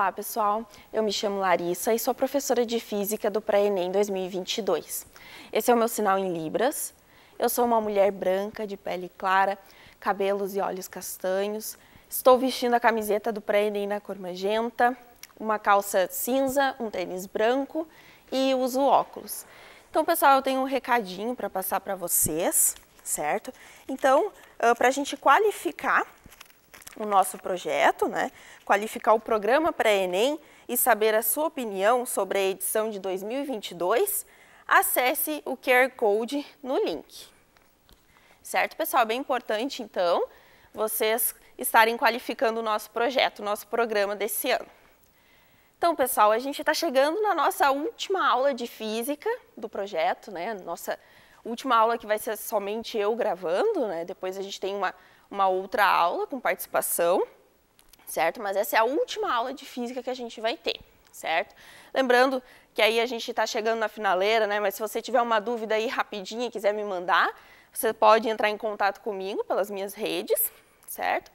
Olá, pessoal. Eu me chamo Larissa e sou professora de Física do Pré-ENEM 2022. Esse é o meu sinal em Libras. Eu sou uma mulher branca, de pele clara, cabelos e olhos castanhos. Estou vestindo a camiseta do Pré-ENEM na cor magenta, uma calça cinza, um tênis branco e uso óculos. Então, pessoal, eu tenho um recadinho para passar para vocês, certo? Então, para a gente qualificar o nosso projeto, né? qualificar o programa pré-ENEM e saber a sua opinião sobre a edição de 2022, acesse o QR Code no link. Certo, pessoal? Bem importante, então, vocês estarem qualificando o nosso projeto, o nosso programa desse ano. Então, pessoal, a gente está chegando na nossa última aula de física do projeto, né? Nossa última aula que vai ser somente eu gravando, né? Depois a gente tem uma uma outra aula com participação, certo? Mas essa é a última aula de física que a gente vai ter, certo? Lembrando que aí a gente está chegando na finaleira, né? Mas se você tiver uma dúvida aí rapidinha e quiser me mandar, você pode entrar em contato comigo pelas minhas redes, certo?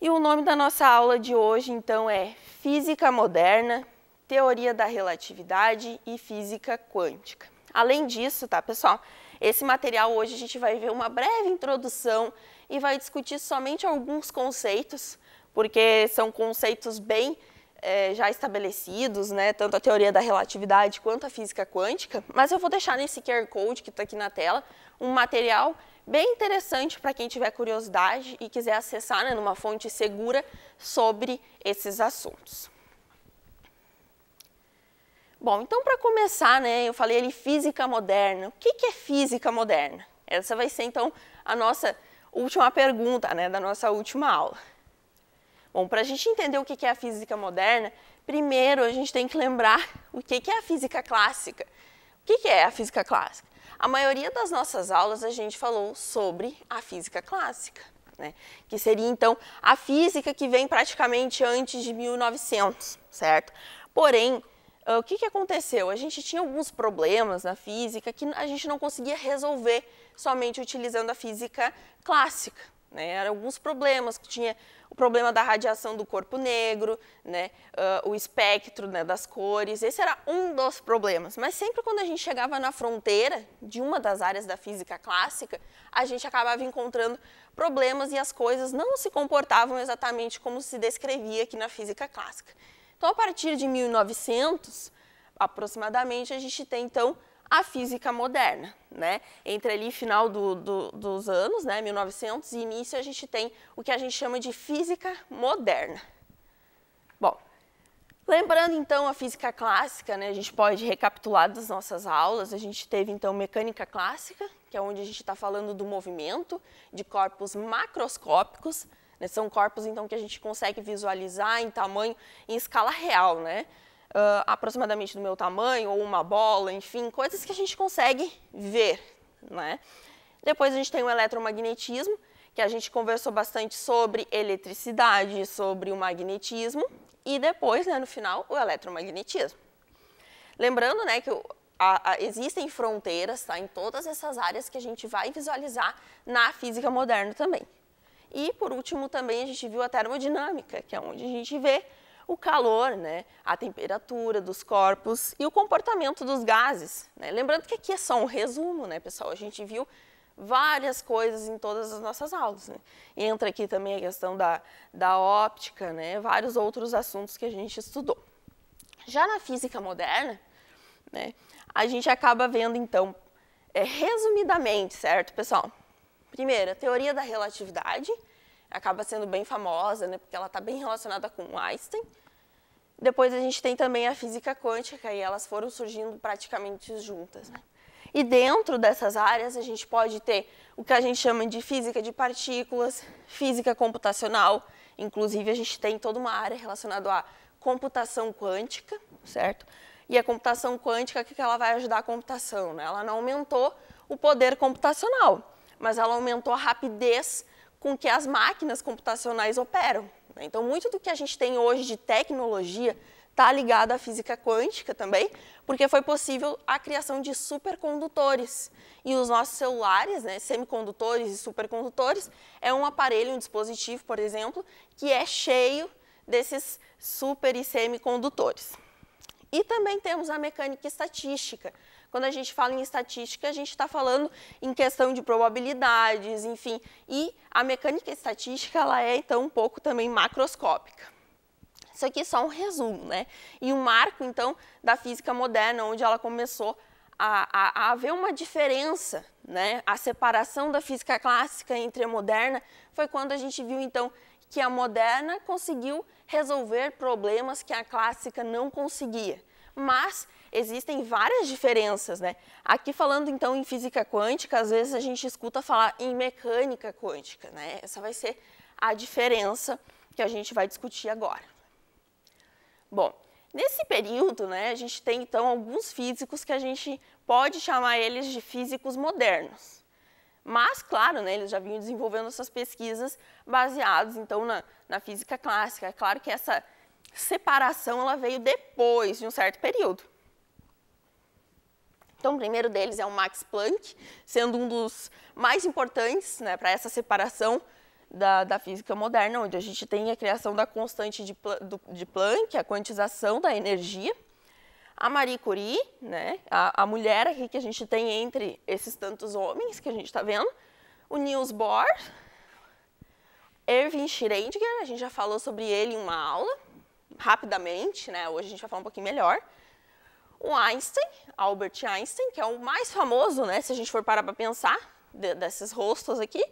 E o nome da nossa aula de hoje, então, é Física Moderna, Teoria da Relatividade e Física Quântica. Além disso, tá, pessoal? Esse material hoje a gente vai ver uma breve introdução e vai discutir somente alguns conceitos, porque são conceitos bem é, já estabelecidos, né, tanto a teoria da relatividade quanto a física quântica, mas eu vou deixar nesse QR Code que está aqui na tela um material bem interessante para quem tiver curiosidade e quiser acessar né, numa fonte segura sobre esses assuntos. Bom, então para começar, né, eu falei ali física moderna. O que, que é física moderna? Essa vai ser então a nossa última pergunta né, da nossa última aula. Bom, para a gente entender o que é a física moderna, primeiro a gente tem que lembrar o que é a física clássica. O que é a física clássica? A maioria das nossas aulas a gente falou sobre a física clássica, né? que seria então a física que vem praticamente antes de 1900, certo? Porém, o que, que aconteceu? A gente tinha alguns problemas na física que a gente não conseguia resolver somente utilizando a física clássica. Né? Eram alguns problemas, que tinha o problema da radiação do corpo negro, né? Uh, o espectro né, das cores, esse era um dos problemas. Mas sempre quando a gente chegava na fronteira de uma das áreas da física clássica, a gente acabava encontrando problemas e as coisas não se comportavam exatamente como se descrevia aqui na física clássica. Então, a partir de 1900, aproximadamente, a gente tem, então, a física moderna, né? Entre ali final do, do, dos anos, né, 1900 e início, a gente tem o que a gente chama de física moderna. Bom, lembrando então a física clássica, né, a gente pode recapitular das nossas aulas, a gente teve então mecânica clássica, que é onde a gente está falando do movimento de corpos macroscópicos, né, são corpos então que a gente consegue visualizar em tamanho, em escala real, né? uh, aproximadamente do meu tamanho, ou uma bola, enfim, coisas que a gente consegue ver. Né? Depois a gente tem o eletromagnetismo, que a gente conversou bastante sobre eletricidade, sobre o magnetismo, e depois, né, no final, o eletromagnetismo. Lembrando né, que a, a, existem fronteiras tá, em todas essas áreas que a gente vai visualizar na física moderna também. E, por último, também a gente viu a termodinâmica, que é onde a gente vê o calor, né, a temperatura dos corpos e o comportamento dos gases. Né? Lembrando que aqui é só um resumo, né, pessoal? A gente viu várias coisas em todas as nossas aulas. Né? Entra aqui também a questão da, da óptica, né? vários outros assuntos que a gente estudou. Já na física moderna, né, a gente acaba vendo, então, é, resumidamente, certo, pessoal? Primeiro, a teoria da relatividade, acaba sendo bem famosa, né, porque ela está bem relacionada com Einstein. Depois a gente tem também a física quântica e elas foram surgindo praticamente juntas. Né? E dentro dessas áreas a gente pode ter o que a gente chama de física de partículas, física computacional, inclusive a gente tem toda uma área relacionada à computação quântica, certo? E a computação quântica, o que ela vai ajudar a computação? Né? Ela não aumentou o poder computacional, mas ela aumentou a rapidez com que as máquinas computacionais operam. Né? Então, muito do que a gente tem hoje de tecnologia está ligado à física quântica também, porque foi possível a criação de supercondutores. E os nossos celulares, né, semicondutores e supercondutores, é um aparelho, um dispositivo, por exemplo, que é cheio desses super e semicondutores. E também temos a mecânica estatística. Quando a gente fala em estatística, a gente está falando em questão de probabilidades, enfim. E a mecânica estatística, ela é, então, um pouco também macroscópica. Isso aqui é só um resumo, né? E um marco, então, da física moderna, onde ela começou a, a, a haver uma diferença, né? A separação da física clássica entre a moderna foi quando a gente viu, então, que a moderna conseguiu resolver problemas que a clássica não conseguia. Mas existem várias diferenças, né? Aqui falando então em física quântica, às vezes a gente escuta falar em mecânica quântica, né? Essa vai ser a diferença que a gente vai discutir agora. Bom, nesse período, né, a gente tem então alguns físicos que a gente pode chamar eles de físicos modernos. Mas, claro, né, eles já vinham desenvolvendo essas pesquisas baseadas, então, na, na física clássica. É claro que essa separação ela veio depois de um certo período. Então, o primeiro deles é o Max Planck, sendo um dos mais importantes né, para essa separação da, da, física moderna, onde a gente tem a criação da constante de, de Planck, a quantização da energia, a Marie Curie, né, a, a mulher aqui que a gente tem entre esses tantos homens que a gente está vendo, o Niels Bohr, Erwin Schrödinger, a gente já falou sobre ele em uma aula, rapidamente, né, hoje a gente vai falar um pouquinho melhor. O Einstein, Albert Einstein, que é o mais famoso, né, se a gente for parar para pensar, de, desses rostos aqui.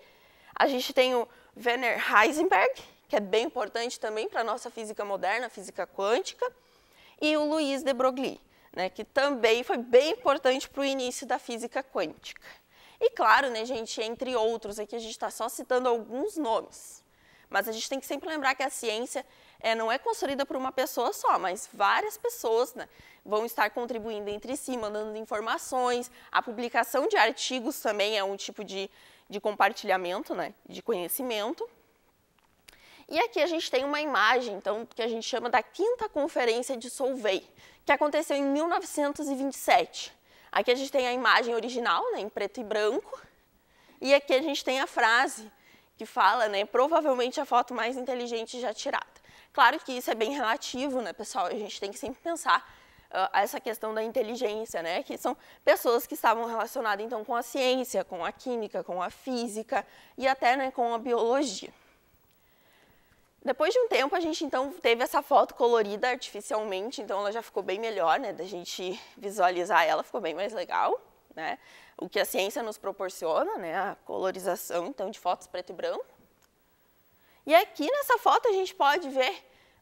A gente tem o Werner Heisenberg, que é bem importante também para a nossa física moderna, física quântica e o Luiz de Broglie, né, que também foi bem importante para o início da física quântica. E claro, né, gente, entre outros, aqui a gente está só citando alguns nomes, mas a gente tem que sempre lembrar que a ciência é, não é construída por uma pessoa só, mas várias pessoas né, vão estar contribuindo entre si, mandando informações. A publicação de artigos também é um tipo de, de compartilhamento né, de conhecimento. E aqui a gente tem uma imagem, então, que a gente chama da quinta conferência de Solvay, que aconteceu em 1927. Aqui a gente tem a imagem original, né, em preto e branco, e aqui a gente tem a frase que fala, né, provavelmente a foto mais inteligente já tirada. Claro que isso é bem relativo, né, pessoal? A gente tem que sempre pensar uh, essa questão da inteligência, né, que são pessoas que estavam relacionadas então com a ciência, com a química, com a física e até, né, com a biologia. Depois de um tempo, a gente então teve essa foto colorida artificialmente, então ela já ficou bem melhor, né, da gente visualizar ela, ficou bem mais legal, né? O que a ciência nos proporciona, né, a colorização então de fotos preto e branco. E aqui nessa foto a gente pode ver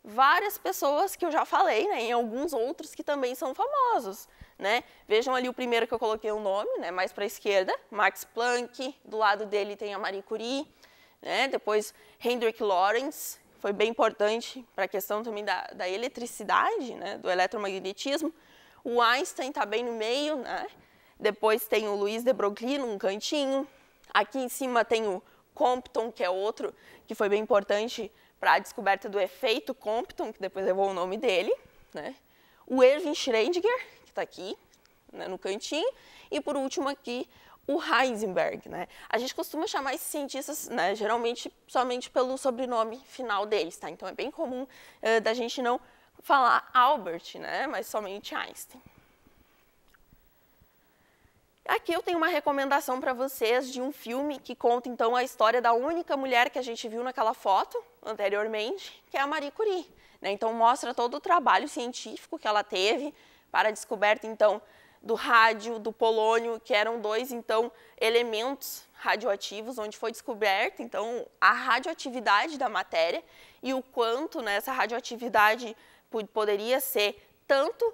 várias pessoas que eu já falei, né, e alguns outros que também são famosos, né? Vejam ali o primeiro que eu coloquei o nome, né, mais para a esquerda, Max Planck, do lado dele tem a Marie Curie, né? Depois Hendrik Lorentz, foi bem importante para a questão também da, da eletricidade, né, do eletromagnetismo. O Einstein está bem no meio, né? depois tem o Luiz de Broglie num cantinho. Aqui em cima tem o Compton, que é outro que foi bem importante para a descoberta do efeito Compton, que depois levou o nome dele. Né? O Erwin Schrödinger, que está aqui né, no cantinho. E por último aqui, o Heisenberg, né? A gente costuma chamar esses cientistas, né, geralmente somente pelo sobrenome final deles, tá? Então é bem comum uh, da gente não falar Albert, né, mas somente Einstein. Aqui eu tenho uma recomendação para vocês de um filme que conta então a história da única mulher que a gente viu naquela foto anteriormente, que é a Marie Curie. Né? Então mostra todo o trabalho científico que ela teve para a descoberta então do rádio, do polônio, que eram dois, então, elementos radioativos, onde foi descoberta, então, a radioatividade da matéria e o quanto né, essa radioatividade poderia ser tanto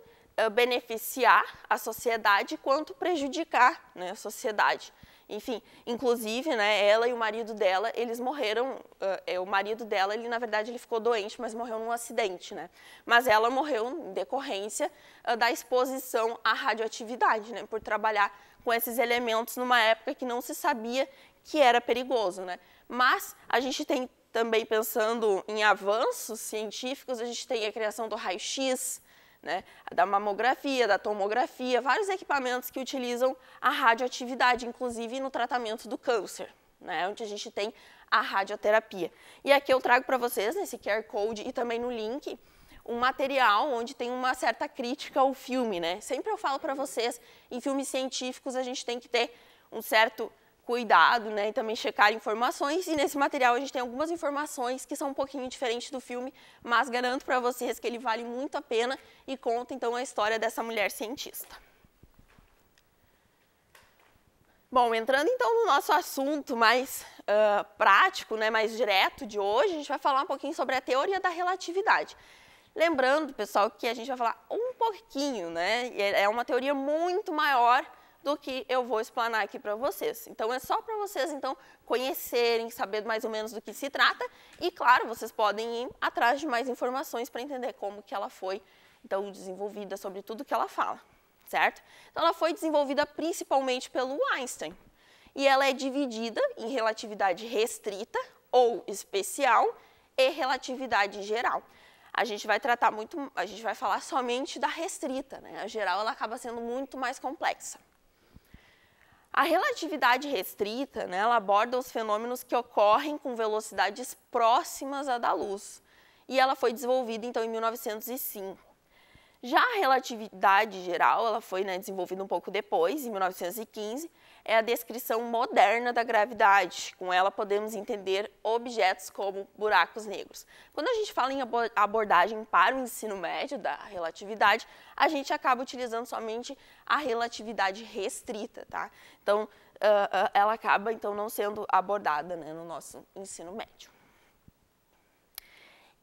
beneficiar a sociedade quanto prejudicar né, a sociedade. Enfim, inclusive, né, ela e o marido dela, eles morreram, uh, o marido dela, ele na verdade ele ficou doente, mas morreu num acidente, né? Mas ela morreu em decorrência uh, da exposição à radioatividade, né, por trabalhar com esses elementos numa época que não se sabia que era perigoso, né? Mas a gente tem também pensando em avanços científicos, a gente tem a criação do raio-x, né, da mamografia, da tomografia, vários equipamentos que utilizam a radioatividade, inclusive no tratamento do câncer. né, onde a gente tem a radioterapia. E aqui eu trago para vocês, nesse QR Code e também no link, um material onde tem uma certa crítica ao filme, né? Sempre eu falo para vocês, em filmes científicos a gente tem que ter um certo cuidado, né, e também checar informações, e nesse material a gente tem algumas informações que são um pouquinho diferentes do filme, mas garanto para vocês que ele vale muito a pena e conta então a história dessa mulher cientista. Bom, entrando então no nosso assunto mais uh, prático, né, mais direto de hoje, a gente vai falar um pouquinho sobre a teoria da relatividade. Lembrando, pessoal, que a gente vai falar um pouquinho, né, é uma teoria muito maior do que eu vou explanar aqui para vocês. Então, é só para vocês, então, conhecerem, saber mais ou menos do que se trata e, claro, vocês podem ir atrás de mais informações para entender como que ela foi, então, desenvolvida sobre tudo que ela fala, certo? Então, ela foi desenvolvida principalmente pelo Einstein e ela é dividida em relatividade restrita ou especial e relatividade geral. A gente vai tratar muito, a gente vai falar somente da restrita, né? A geral ela acaba sendo muito mais complexa. A relatividade restrita, né, ela aborda os fenômenos que ocorrem com velocidades próximas à da luz. E ela foi desenvolvida, então, em 1905. Já a relatividade geral, ela foi né, desenvolvida um pouco depois, em 1915, é a descrição moderna da gravidade. Com ela podemos entender objetos como buracos negros. Quando a gente fala em abordagem para o ensino médio da relatividade, a gente acaba utilizando somente a relatividade restrita, tá? Então, ela acaba então não sendo abordada né, no nosso ensino médio.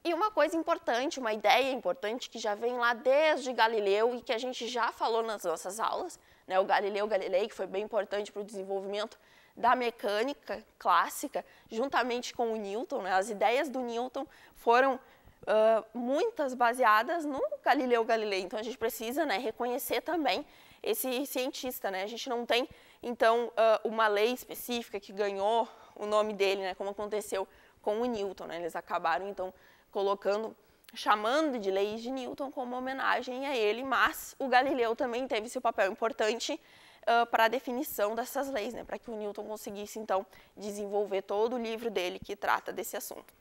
E uma coisa importante, uma ideia importante que já vem lá desde Galileu e que a gente já falou nas nossas aulas, né, o Galileu Galilei, que foi bem importante para o desenvolvimento da mecânica clássica, juntamente com o Newton. Né, as ideias do Newton foram uh, muitas baseadas no Galileu Galilei. Então a gente precisa né, reconhecer também esse cientista. Né? A gente não tem, então, uh, uma lei específica que ganhou o nome dele, né, como aconteceu com o Newton. Né? Eles acabaram, então, colocando chamando de leis de Newton como homenagem a ele, mas o Galileu também teve seu papel importante uh, para a definição dessas leis, né, para que o Newton conseguisse então desenvolver todo o livro dele que trata desse assunto.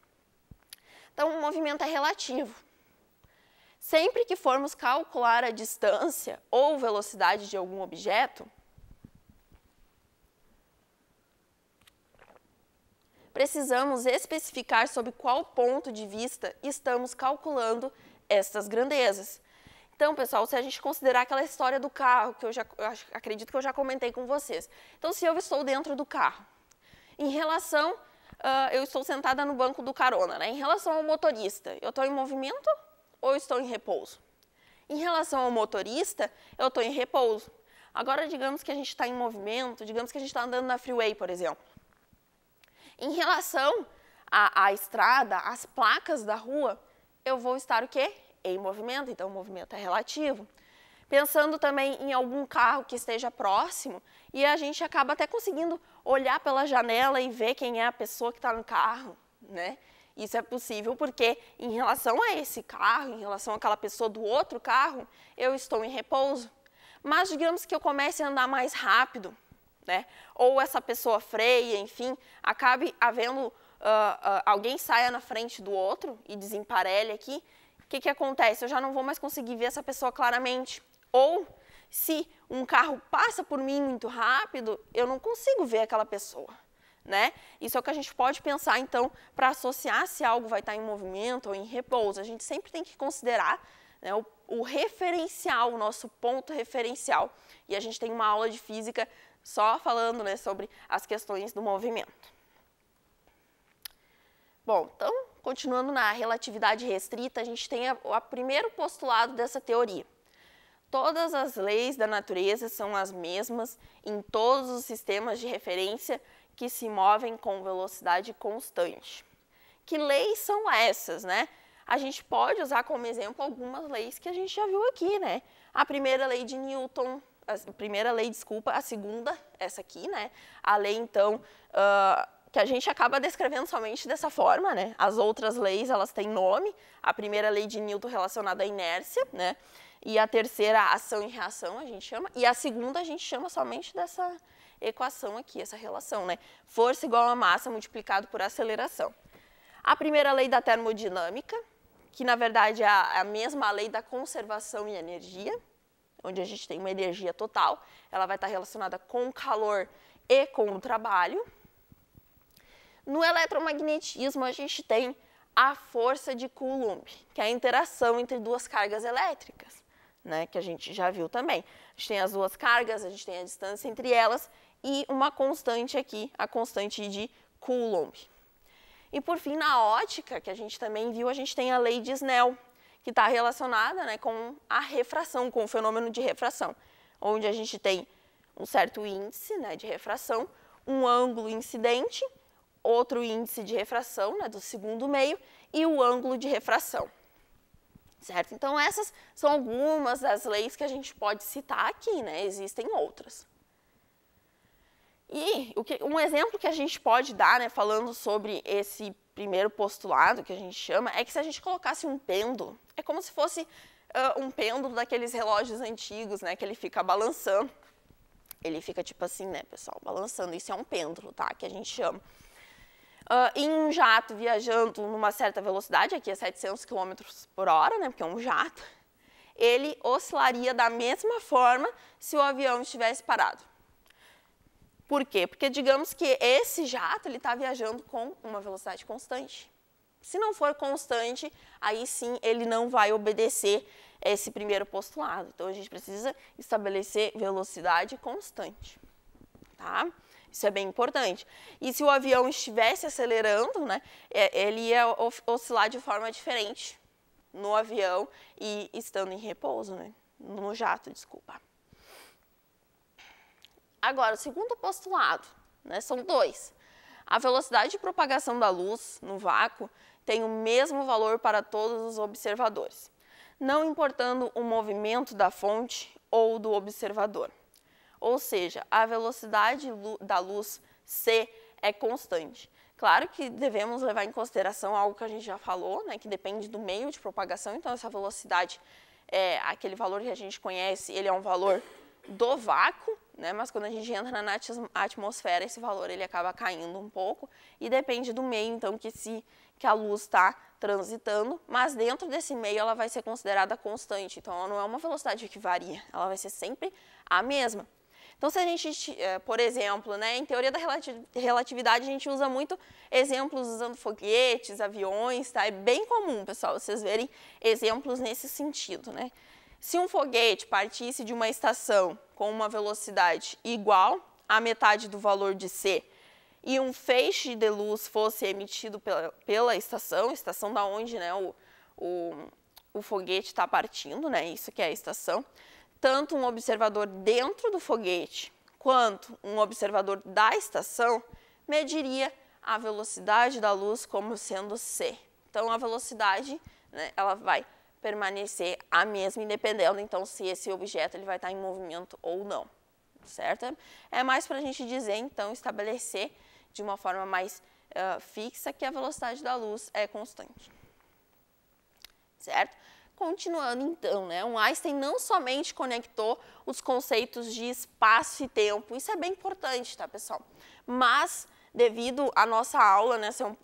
Então, o movimento é relativo. Sempre que formos calcular a distância ou velocidade de algum objeto, precisamos especificar sob qual ponto de vista estamos calculando estas grandezas. Então, pessoal, se a gente considerar aquela história do carro, que eu já eu acredito que eu já comentei com vocês. Então, se eu estou dentro do carro, em relação, uh, eu estou sentada no banco do carona, né? Em relação ao motorista, eu estou em movimento ou estou em repouso? Em relação ao motorista, eu estou em repouso. Agora, digamos que a gente está em movimento, digamos que a gente está andando na freeway, por exemplo. Em relação à, à estrada, às placas da rua, eu vou estar o quê? Em movimento, então o movimento é relativo. Pensando também em algum carro que esteja próximo e a gente acaba até conseguindo olhar pela janela e ver quem é a pessoa que está no carro, né? Isso é possível porque, em relação a esse carro, em relação àquela pessoa do outro carro, eu estou em repouso. Mas digamos que eu comece a andar mais rápido, né? Ou essa pessoa freia, enfim, acabe havendo uh, uh, alguém saia na frente do outro e desemparelhe aqui, o que, que acontece? Eu já não vou mais conseguir ver essa pessoa claramente. Ou se um carro passa por mim muito rápido, eu não consigo ver aquela pessoa. Né? Isso é o que a gente pode pensar, então, para associar se algo vai estar em movimento ou em repouso. A gente sempre tem que considerar né, o, o referencial, o nosso ponto referencial. E a gente tem uma aula de física só falando né, sobre as questões do movimento. Bom, então, continuando na relatividade restrita, a gente tem o primeiro postulado dessa teoria. Todas as leis da natureza são as mesmas em todos os sistemas de referência que se movem com velocidade constante. Que leis são essas, né? A gente pode usar como exemplo algumas leis que a gente já viu aqui, né? A primeira lei de Newton, a primeira lei, desculpa, a segunda, essa aqui, né? A lei, então, uh, que a gente acaba descrevendo somente dessa forma, né? As outras leis, elas têm nome. A primeira lei de Newton relacionada à inércia, né? E a terceira, ação e reação, a gente chama. E a segunda, a gente chama somente dessa equação aqui, essa relação, né? Força igual a massa multiplicado por aceleração. A primeira lei da termodinâmica, que na verdade é a, mesma lei da conservação e energia, onde a gente tem uma energia total, ela vai estar relacionada com o calor e com o trabalho. No eletromagnetismo, a gente tem a força de Coulomb, que é a interação entre duas cargas elétricas, né, que a gente já viu também. A gente tem as duas cargas, a gente tem a distância entre elas e uma constante aqui, a constante de Coulomb. E por fim, na ótica, que a gente também viu, a gente tem a lei de Snell, que está relacionada né, com a refração, com o fenômeno de refração, onde a gente tem um certo índice né, de refração, um ângulo incidente outro índice de refração, né, do segundo meio, e o ângulo de refração. Certo? Então, essas são algumas das leis que a gente pode citar aqui, né? Existem outras. E que, um exemplo que a gente pode dar, né, falando sobre esse primeiro postulado que a gente chama, é que se a gente colocasse um pêndulo, é como se fosse uh, um pêndulo daqueles relógios antigos, né, que ele fica balançando. Ele fica tipo assim, né, pessoal, balançando. Isso é um pêndulo, tá, que a gente chama. Uh, em um jato viajando numa certa velocidade, aqui é 700 km por hora, né, porque é um jato, ele oscilaria da mesma forma se o avião estivesse parado. Por quê? Porque digamos que esse jato ele está viajando com uma velocidade constante. Se não for constante, aí sim ele não vai obedecer esse primeiro postulado. Então a gente precisa estabelecer velocidade constante, tá? Isso é bem importante. E se o avião estivesse acelerando, né, é, ele ia oscilar de forma diferente no avião e estando em repouso, né, no jato, desculpa. Agora, o segundo postulado, né, são dois. A velocidade de propagação da luz no vácuo tem o mesmo valor para todos os observadores, não importando o movimento da fonte ou do observador. Ou seja, a velocidade da luz c é constante. Claro que devemos levar em consideração algo que a gente já falou, né, que depende do meio de propagação, então essa velocidade, é, aquele valor que a gente conhece, ele é um valor do vácuo, né, mas quando a gente entra na atmosfera, esse valor ele acaba caindo um pouco e depende do meio, então, que, se, que a luz está transitando, mas dentro desse meio ela vai ser considerada constante, então ela não é uma velocidade que varia, ela vai ser sempre a mesma. Então, se a gente, eh, por exemplo, né, em teoria da relatividade, a gente usa muito exemplos usando foguetes, aviões, tá? É bem comum, pessoal, vocês verem exemplos nesse sentido, né? Se um foguete partisse de uma estação com uma velocidade igual à metade do valor de c e um feixe de luz fosse emitido pela, pela estação, estação da onde né, o, o, o foguete está partindo, né, isso que é a estação, tanto um observador dentro do foguete quanto um observador da estação mediria a velocidade da luz como sendo c. Então, a velocidade né, ela vai permanecer a mesma, independente então se esse objeto ele vai estar em movimento ou não, certo? É mais para a gente dizer, então, estabelecer de uma forma mais uh, fixa que a velocidade da luz é constante, certo? Continuando então, né, o Einstein não somente conectou os conceitos de espaço e tempo, isso é bem importante, tá, pessoal? Mas, devido à nossa aula, né, ser um,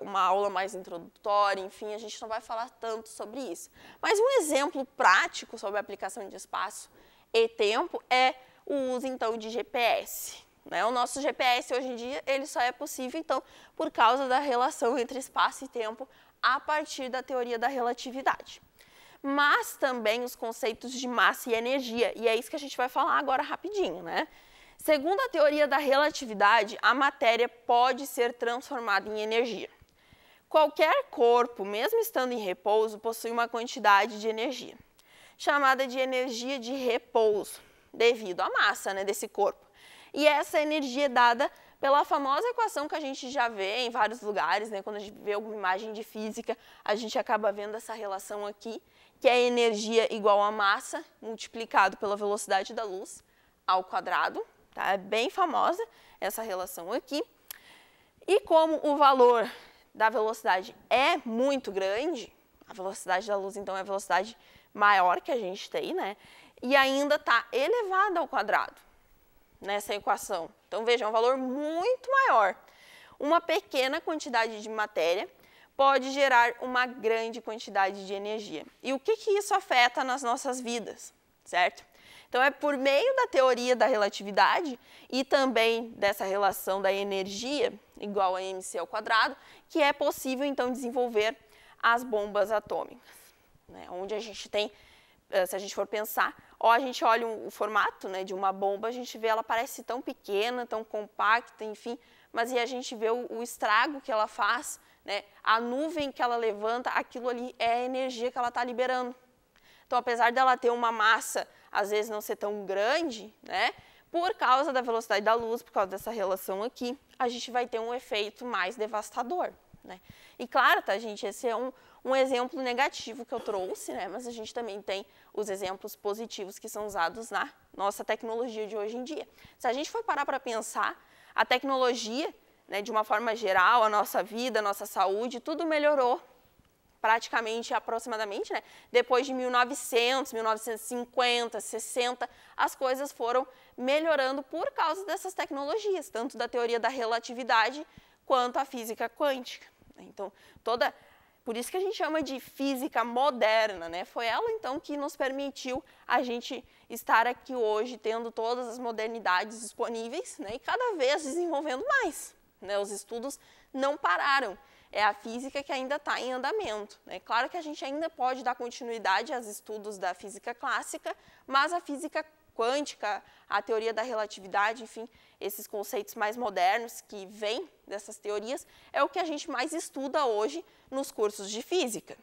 uma aula mais introdutória, enfim, a gente não vai falar tanto sobre isso. Mas um exemplo prático sobre a aplicação de espaço e tempo é o uso, então, de GPS. Né? O nosso GPS, hoje em dia, ele só é possível, então, por causa da relação entre espaço e tempo a partir da teoria da relatividade mas também os conceitos de massa e energia, e é isso que a gente vai falar agora rapidinho, né? Segundo a teoria da relatividade, a matéria pode ser transformada em energia. Qualquer corpo, mesmo estando em repouso, possui uma quantidade de energia, chamada de energia de repouso, devido à massa né, desse corpo. E essa energia é dada pela famosa equação que a gente já vê em vários lugares, né? quando a gente vê alguma imagem de física, a gente acaba vendo essa relação aqui, que é energia igual a massa multiplicado pela velocidade da luz ao quadrado. Tá? É bem famosa essa relação aqui. E como o valor da velocidade é muito grande, a velocidade da luz então é a velocidade maior que a gente tem, né? E ainda está elevada ao quadrado. nessa equação. Então, veja, é um valor muito maior. Uma pequena quantidade de matéria pode gerar uma grande quantidade de energia. E o que, que isso afeta nas nossas vidas, certo? Então, é por meio da teoria da relatividade e também dessa relação da energia igual a mc ao quadrado, que é possível, então, desenvolver as bombas atômicas, né? onde a gente tem, eh, se a gente for pensar, ou a gente olha o formato né, de uma bomba, a gente vê ela parece tão pequena, tão compacta, enfim, mas e a gente vê o, o estrago que ela faz, né, a nuvem que ela levanta, aquilo ali é a energia que ela está liberando. Então, apesar dela ter uma massa, às vezes não ser tão grande, né, por causa da velocidade da luz, por causa dessa relação aqui, a gente vai ter um efeito mais devastador. Né? E claro, tá, gente, esse é um, um exemplo negativo que eu trouxe, né? mas a gente também tem os exemplos positivos que são usados na nossa tecnologia de hoje em dia. Se a gente for parar para pensar, a tecnologia, né, de uma forma geral, a nossa vida, a nossa saúde, tudo melhorou praticamente, aproximadamente, né, depois de 1900, 1950, 60, as coisas foram melhorando por causa dessas tecnologias, tanto da teoria da relatividade quanto a física quântica. Então, toda por isso que a gente chama de física moderna, né? Foi ela então que nos permitiu a gente estar aqui hoje tendo todas as modernidades disponíveis, né? E cada vez desenvolvendo mais, né? Os estudos não pararam. É a física que ainda está em andamento. Né? Claro que a gente ainda pode dar continuidade aos estudos da física clássica, mas a física quântica, a teoria da relatividade, enfim, esses conceitos mais modernos que vêm dessas teorias, é o que a gente mais estuda hoje nos cursos de física.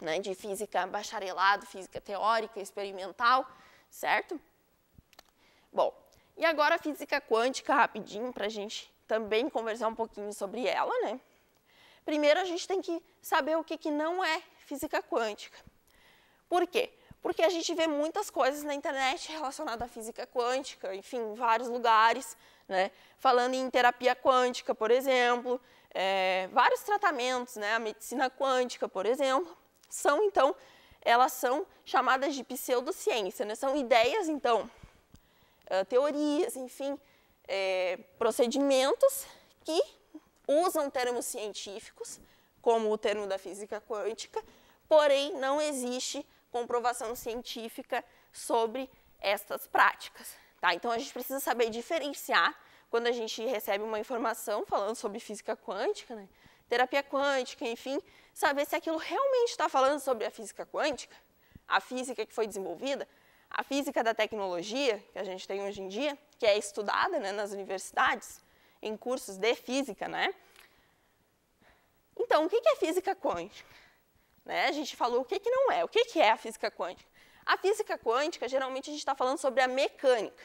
Né, de física bacharelado, física teórica, experimental, certo? Bom, e agora a física quântica, rapidinho, para a gente também conversar um pouquinho sobre ela, né? Primeiro a gente tem que saber o que, que não é física quântica. Por quê? porque a gente vê muitas coisas na internet relacionadas à física quântica, enfim, em vários lugares, né? falando em terapia quântica, por exemplo, é, vários tratamentos, né? a medicina quântica, por exemplo, são então, elas são chamadas de pseudociência, né? são ideias, então, é, teorias, enfim, é, procedimentos que usam termos científicos, como o termo da física quântica, porém não existe comprovação científica sobre estas práticas. Tá? Então a gente precisa saber diferenciar quando a gente recebe uma informação falando sobre física quântica, né? terapia quântica, enfim, saber se aquilo realmente está falando sobre a física quântica, a física que foi desenvolvida, a física da tecnologia que a gente tem hoje em dia, que é estudada né, nas universidades, em cursos de física, né? Então, o que é física quântica? Né? A gente falou o que, que não é. O que, que é a física quântica? A física quântica, geralmente, a gente está falando sobre a mecânica.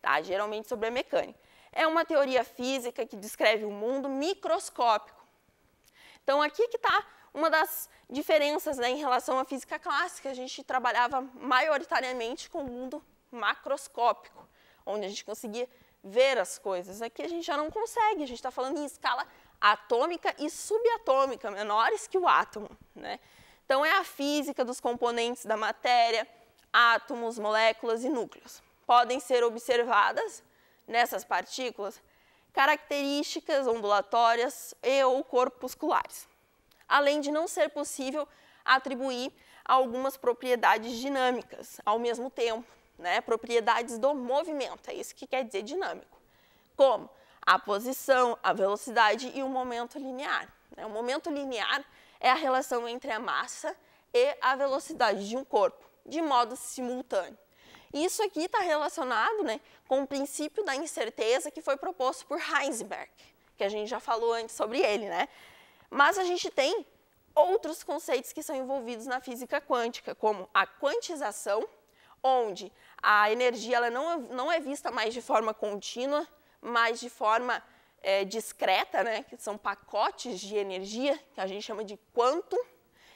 Tá? Geralmente sobre a mecânica. É uma teoria física que descreve o mundo microscópico. Então, aqui que está uma das diferenças né, em relação à física clássica. A gente trabalhava maioritariamente com o mundo macroscópico, onde a gente conseguia ver as coisas. Aqui a gente já não consegue, a gente está falando em escala atômica e subatômica, menores que o átomo. Né? Então, é a física dos componentes da matéria, átomos, moléculas e núcleos. Podem ser observadas nessas partículas características ondulatórias e ou corpusculares, além de não ser possível atribuir algumas propriedades dinâmicas ao mesmo tempo, né? propriedades do movimento, é isso que quer dizer dinâmico, como a posição, a velocidade e o momento linear. Né? O momento linear é a relação entre a massa e a velocidade de um corpo, de modo simultâneo. Isso aqui está relacionado né, com o princípio da incerteza que foi proposto por Heisenberg, que a gente já falou antes sobre ele. Né? Mas a gente tem outros conceitos que são envolvidos na física quântica, como a quantização, onde a energia ela não, é, não é vista mais de forma contínua, mas de forma é, discreta, né, que são pacotes de energia, que a gente chama de quanto.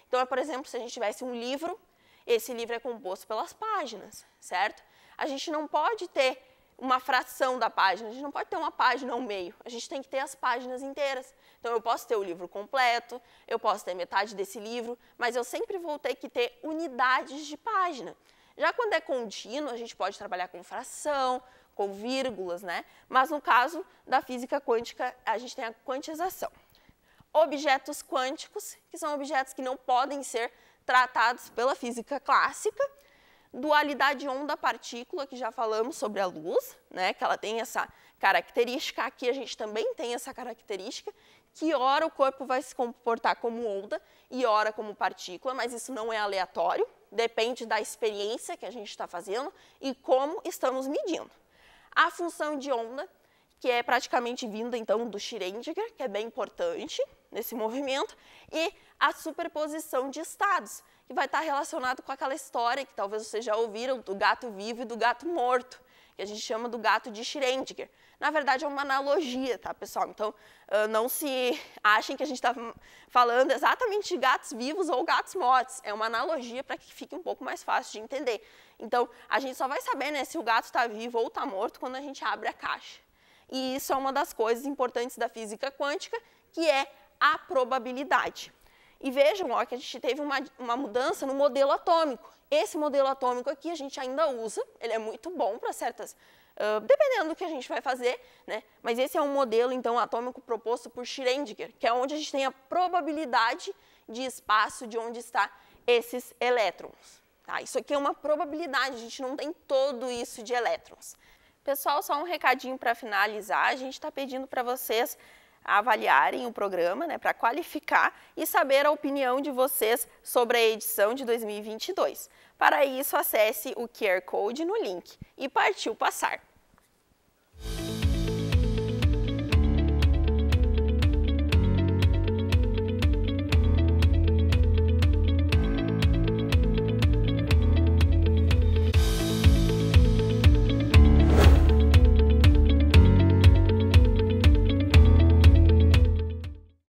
Então, é, por exemplo, se a gente tivesse um livro, esse livro é composto pelas páginas, certo? A gente não pode ter uma fração da página, a gente não pode ter uma página ao meio, a gente tem que ter as páginas inteiras. Então, eu posso ter o livro completo, eu posso ter metade desse livro, mas eu sempre vou ter que ter unidades de página. Já quando é contínuo, a gente pode trabalhar com fração, com vírgulas, né? Mas no caso da física quântica, a gente tem a quantização. Objetos quânticos, que são objetos que não podem ser tratados pela física clássica. Dualidade onda-partícula, que já falamos sobre a luz, né? Que ela tem essa característica. Aqui a gente também tem essa característica, que ora o corpo vai se comportar como onda e ora como partícula, mas isso não é aleatório, depende da experiência que a gente está fazendo e como estamos medindo. A função de onda, que é praticamente vinda então do Schrödinger, que é bem importante nesse movimento, e a superposição de estados, que vai estar relacionado com aquela história que talvez vocês já ouviram do gato vivo e do gato morto, que a gente chama do gato de Schrödinger. Na verdade, é uma analogia, tá, pessoal? Então, não se achem que a gente está falando exatamente de gatos vivos ou gatos mortos. É uma analogia para que fique um pouco mais fácil de entender. Então, a gente só vai saber né, se o gato está vivo ou está morto quando a gente abre a caixa. E isso é uma das coisas importantes da física quântica, que é a probabilidade. E vejam ó, que a gente teve uma, uma mudança no modelo atômico. Esse modelo atômico aqui a gente ainda usa, ele é muito bom para certas, uh, dependendo do que a gente vai fazer, né? mas esse é um modelo então atômico proposto por Schrödinger, que é onde a gente tem a probabilidade de espaço de onde está esses elétrons. Tá? Isso aqui é uma probabilidade, a gente não tem todo isso de elétrons. Pessoal, só um recadinho para finalizar, a gente está pedindo para vocês avaliarem o programa, né, para qualificar e saber a opinião de vocês sobre a edição de 2022. Para isso, acesse o QR Code no link e partiu passar.